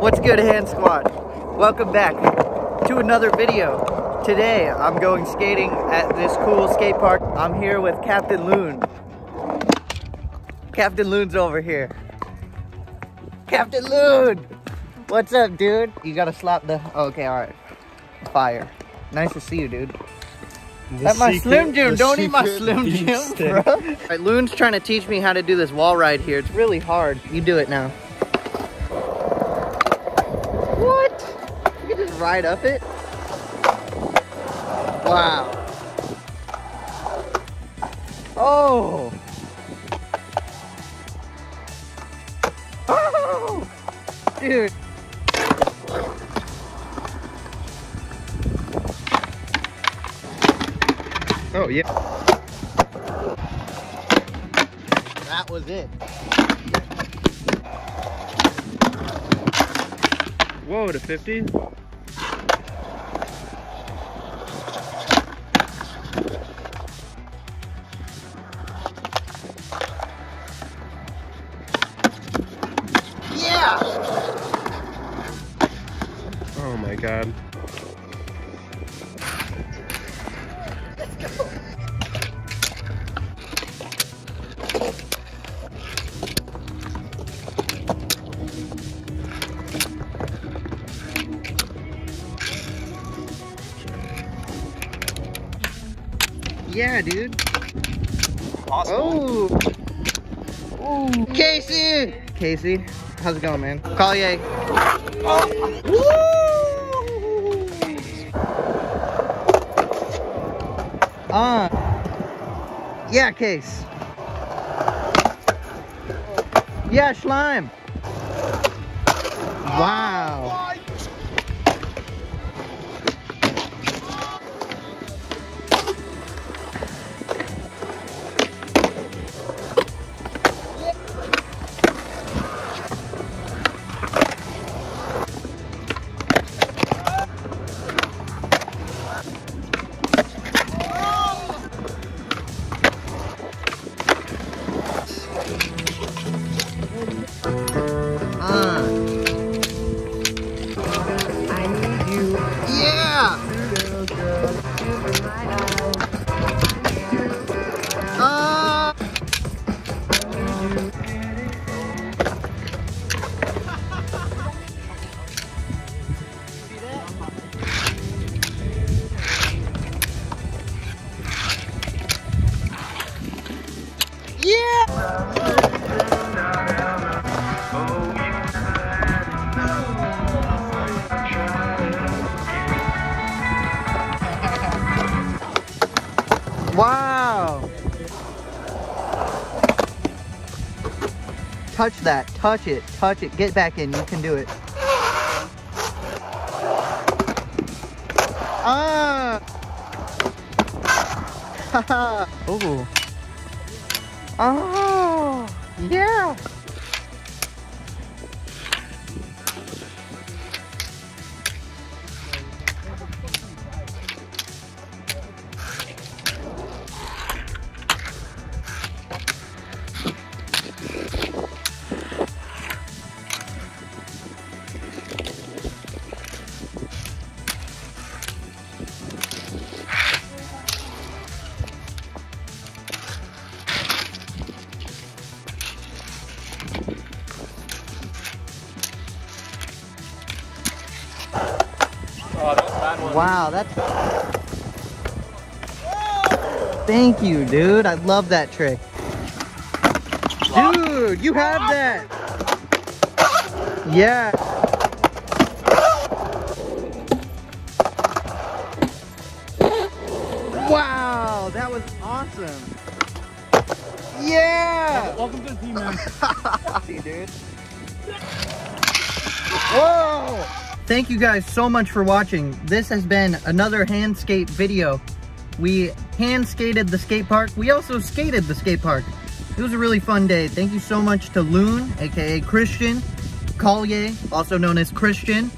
What's good, Hand Squad? Welcome back to another video. Today, I'm going skating at this cool skate park. I'm here with Captain Lune. Captain Lune's over here. Captain Lune! What's up, dude? You gotta slap the... Oh, okay, alright. Fire. Nice to see you, dude. The At my Slim Jim. Don't eat my Slim Jim, bro. Alright, Lune's trying to teach me how to do this wall ride here. It's really hard. You do it now. What? You can just ride up it? Wow. Oh. Oh. Dude. Oh yeah. That was it. Whoa, to 50? Oh my god. Yeah, dude. Awesome. Oh. Ooh. Casey. Casey, how's it going, man? call Collier. Ah. Yeah, Case. Yeah, Slime. Wow. Wow. Touch that. Touch it. Touch it. Get back in. You can do it. Ah. Haha. Ooh. Oh. Yeah. Wow, that's. Thank you, dude. I love that trick. Dude, you have that. Yeah. Wow, that was awesome. Yeah. Welcome to the team, man. See, dude. Whoa! Thank you guys so much for watching. This has been another hand skate video. We hand skated the skate park. We also skated the skate park. It was a really fun day. Thank you so much to Lune, aka Christian, Collier, also known as Christian,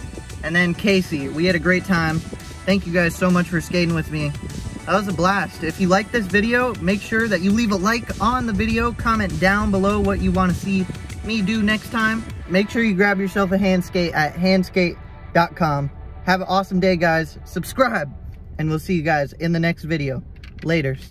and then Casey. We had a great time. Thank you guys so much for skating with me. That was a blast. If you like this video, make sure that you leave a like on the video, comment down below what you want to see me do next time. make sure you grab yourself a hand skate at Have an awesome day, guys. Subscribe, and we'll see you guys in the next video. Laters.